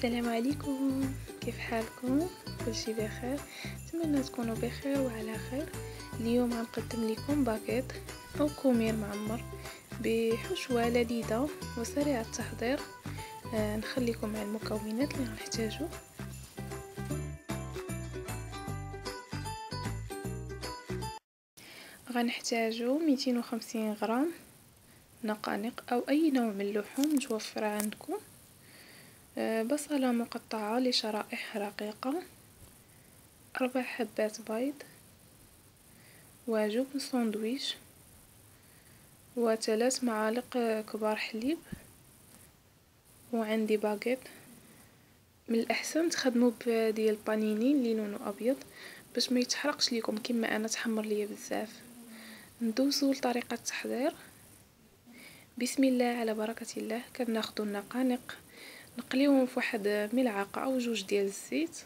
السلام عليكم. كيف حالكم؟ كل شيء بخير. اتمنى تكونوا بخير وعلى خير. اليوم غنقدم لكم باكيت أو كومير معمر بحشوه لذيذه وسريعه التحضير. آه نخليكم مع المكونات اللي غنحتاجو غنحتاجو 250 غرام نقانق أو أي نوع من اللحوم متوفره عندكم. بصلة مقطعة لشرائح رقيقة. أربع حبات بيض. وجبن ساندويش. وثلاث معالق كبار حليب. وعندي باقيت من الأحسن تخدموا بديال البانيني اللي لونه أبيض باش ما يتحرقش ليكم كما أنا تحمر ليا بزاف. ندوزو لطريقة التحضير. بسم الله على بركة الله. كناخذوا النقانق. نقليوهم في واحد ملعقة أو جوج ديال الزيت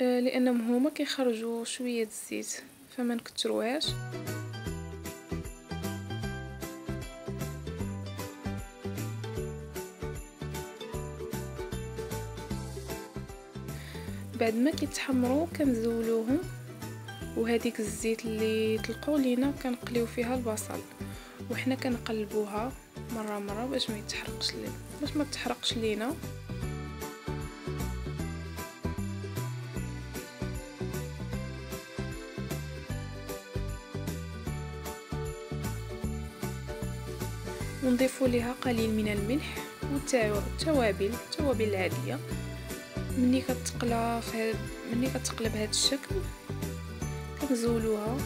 آه، لأنهم هما كيخرجوا شوية الزيت فما نكتروهاش. بعد ما كيتحمروا كنزولوهم وهذيك الزيت اللي طلقوا لينا كنقليو فيها البصل وحنا كنقلبوها. مرة مرة باش ما يتحرقش لينا باش ما تحرقش لينا. ونضيفوا ليها قليل من الملح والتوابل التوابل العاديه ملي كتقلى ملي كتقلب بهذا الشكل كنزولوها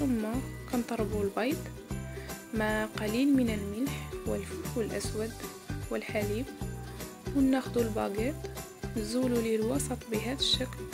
ثم كنطربوا البيض مع قليل من الملح والفلفل الأسود والحليب وناخذ الباغيت نزولوا ليه الوسط بهذا الشكل.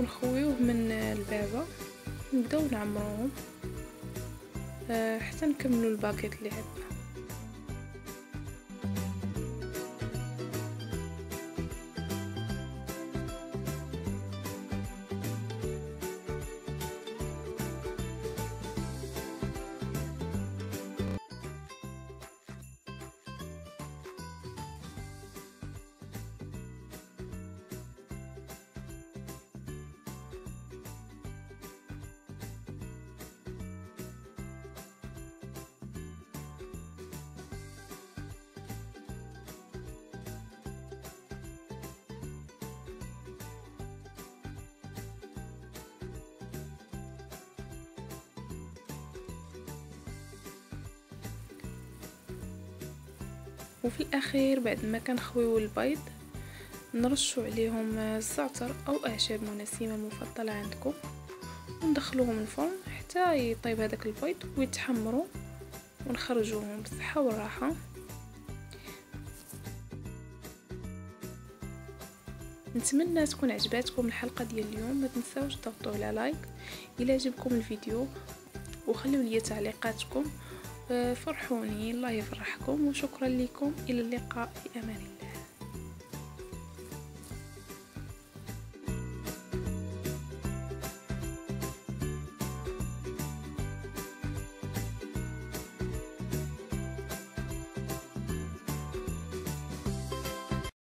ونخويوه من البابة نبداو نعمروهم. آه، حتى نكملوا الباكيت اللي عندنا وفي الأخير بعد ما كنخويو البيض نرشوا عليهم الزعتر أو أعشاب منسمه المفضلة عندكم وندخلوهم الفرن حتى يطيب هذاك البيض ويتحمروا ونخرجوهم بالصحة والراحة. نتمنى تكون عجباتكم الحلقة ديال اليوم. ما تنساوش تضغطوا على لايك إلى عجبكم الفيديو وخلوا لي تعليقاتكم. فرحوني. الله يفرحكم وشكرا لكم. إلى اللقاء. في أمان الله.